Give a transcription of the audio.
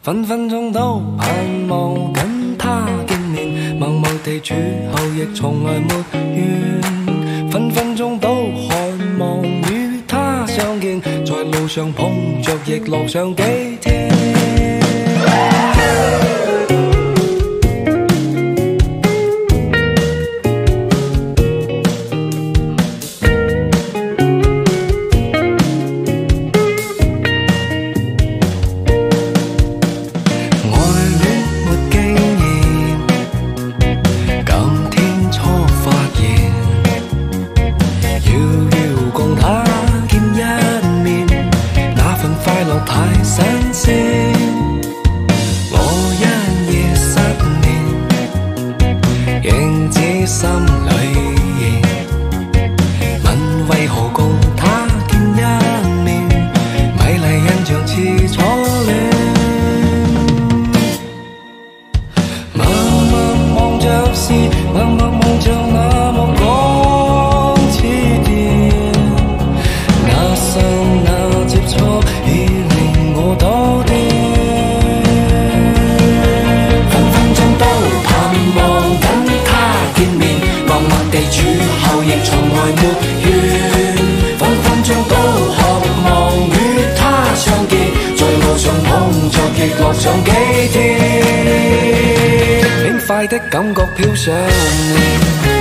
分分钟都盼望跟他见面，默默地处后亦从来没怨。分分钟都渴望与他相见，在路上碰着亦乐上几天。快乐太新鲜。我一夜失眠，影子心里现，问为何共他见一面，美丽印象似初从来没怨分分钟都渴望与他相见在路上碰着亦乐上几天。轻快的感觉飘上面